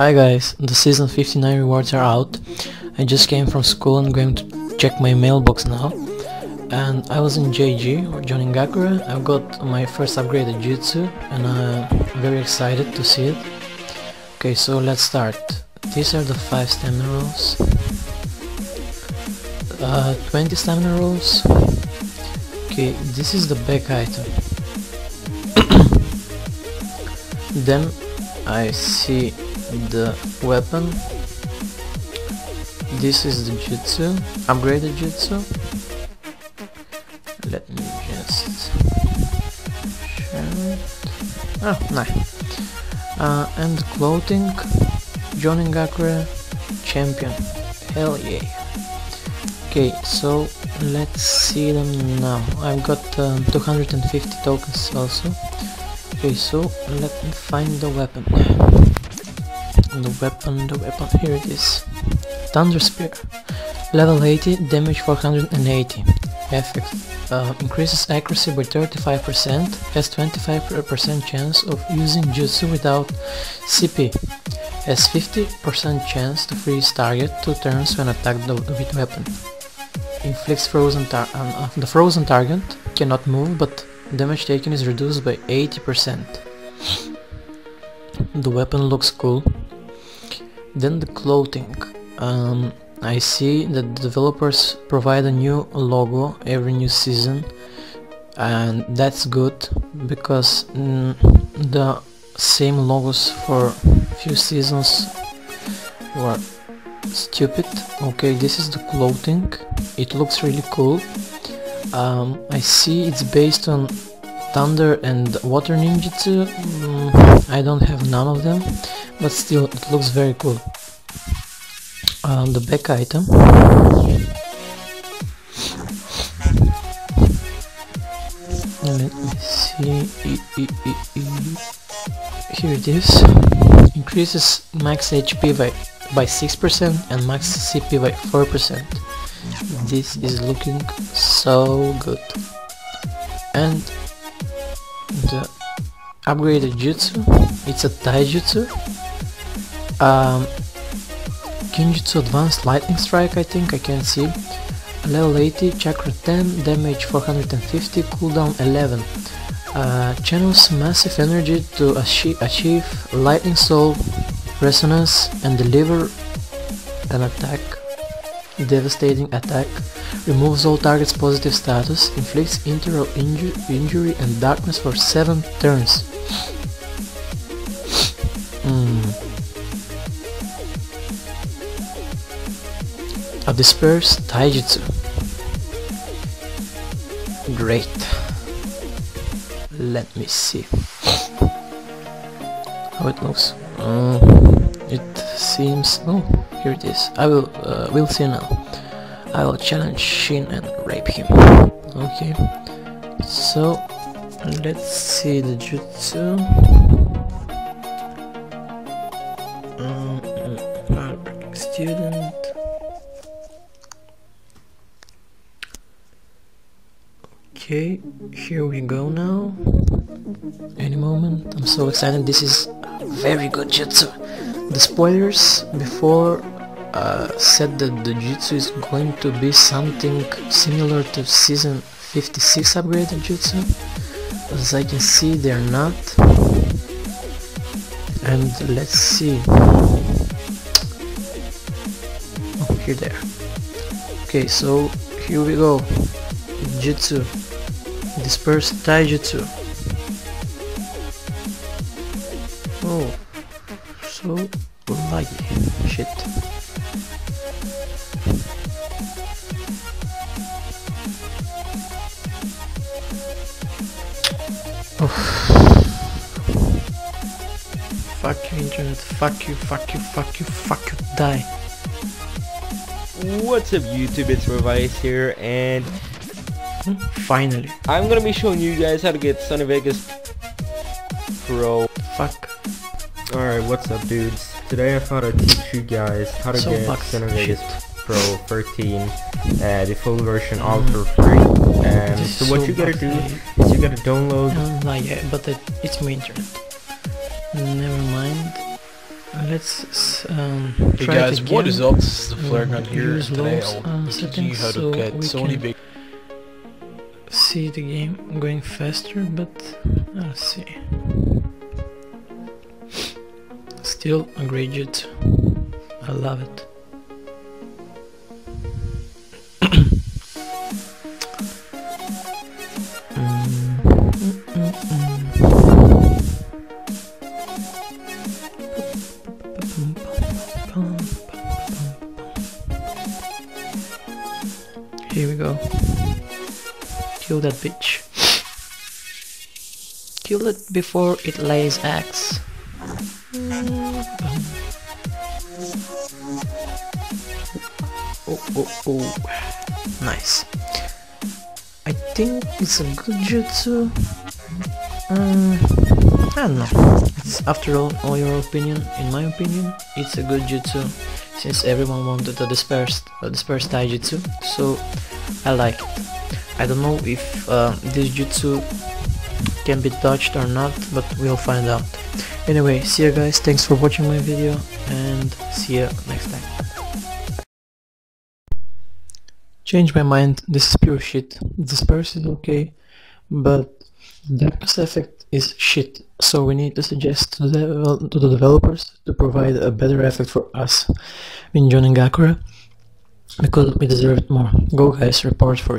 Hi guys, the season 59 rewards are out. I just came from school and going to check my mailbox now. And I was in JG, or Jonin Gakure. I've got my first upgraded Jutsu and I'm very excited to see it. Okay, so let's start. These are the 5 stamina rolls. Uh, 20 stamina rolls. Okay, this is the back item. then I see the weapon. This is the jutsu, upgraded jutsu. Let me just it. Oh, nice. Uh, and clothing, Jonin Gakure champion. Hell yeah. Okay, so let's see them now. I've got um, 250 tokens also. Okay, so let me find the weapon. The weapon, the weapon, here it is. Thunder Spear. Level 80, damage 480. Effect. Uh, increases accuracy by 35%, has 25% chance of using jutsu without CP. Has 50% chance to freeze target 2 turns when attacked with weapon. Inflicts frozen tar uh, the frozen target cannot move but damage taken is reduced by 80%. The weapon looks cool. Then the clothing. Um, I see that the developers provide a new logo every new season and that's good because mm, the same logos for few seasons were stupid. Okay, this is the clothing. It looks really cool. Um, I see it's based on Thunder and Water Ninjutsu. Mm, I don't have none of them, but still it looks very cool. Um, the back item. Let me see. Here it is. Increases max HP by, by 6% and max CP by 4%. This is looking so good. And the upgraded jutsu, it's a taijutsu. Um, Kinjutsu Advanced Lightning Strike I think, I can see. Level 80, Chakra 10, damage 450, cooldown 11. Uh, channels massive energy to achieve, achieve Lightning Soul, Resonance and deliver an attack devastating attack, removes all target's positive status, inflicts internal inju injury and darkness for 7 turns. A dispersed taijutsu. Great. Let me see how it looks. Uh, it seems... oh, here it is. I will, uh, we'll see now. I will challenge Shin and rape him. Okay. So, let's see the jutsu. Um, uh, student. Okay, here we go now. Any moment. I'm so excited. This is very good jutsu. The spoilers before uh, said that the jutsu is going to be something similar to season 56 upgraded jutsu. As I can see they're not. And let's see. Oh, here there. Okay, so here we go. Jutsu. Disperse Taijutsu. Oh, so laggy. Shit. Oh. Fuck you internet, fuck you, fuck you, fuck you, fuck you, die. What's up YouTube, it's Revice here and Finally. I'm gonna be showing you guys how to get Sony Vegas Pro. Fuck. Alright, what's up dudes? Today I thought I'd teach you guys how to So get fucked. Sony Vegas Pro 13, uh, the full version all for free. Um, This so what you gotta do is you gotta download Um, not yet, but it, it's my internet. Never mind. let's um, Hey guys, it again. is up? This is the Flare Um, Gun here. Today I'll uh, teach you how to so get we Sony can- big. See the game going faster, but let's see. Still a great jutsu. I love it. Here we go. Kill that bitch. Kill it before it lays eggs. Oh, oh, oh. Nice. I think it's a good jutsu. Um, I don't know. It's after all, all your opinion. In my opinion, it's a good jutsu since everyone wanted a dispersed, a dispersed taijutsu. So I like it. I don't know if uh, this jutsu can be touched or not, but we'll find out. Anyway, see you guys, thanks for watching my video, and see you next time. Change my mind, this is pure shit. Disperse is okay, but the Darkness effect is shit, so we need to suggest to the, to the developers to provide a better effect for us in Jonin Gakure, because we deserve it more. Go guys, report for it.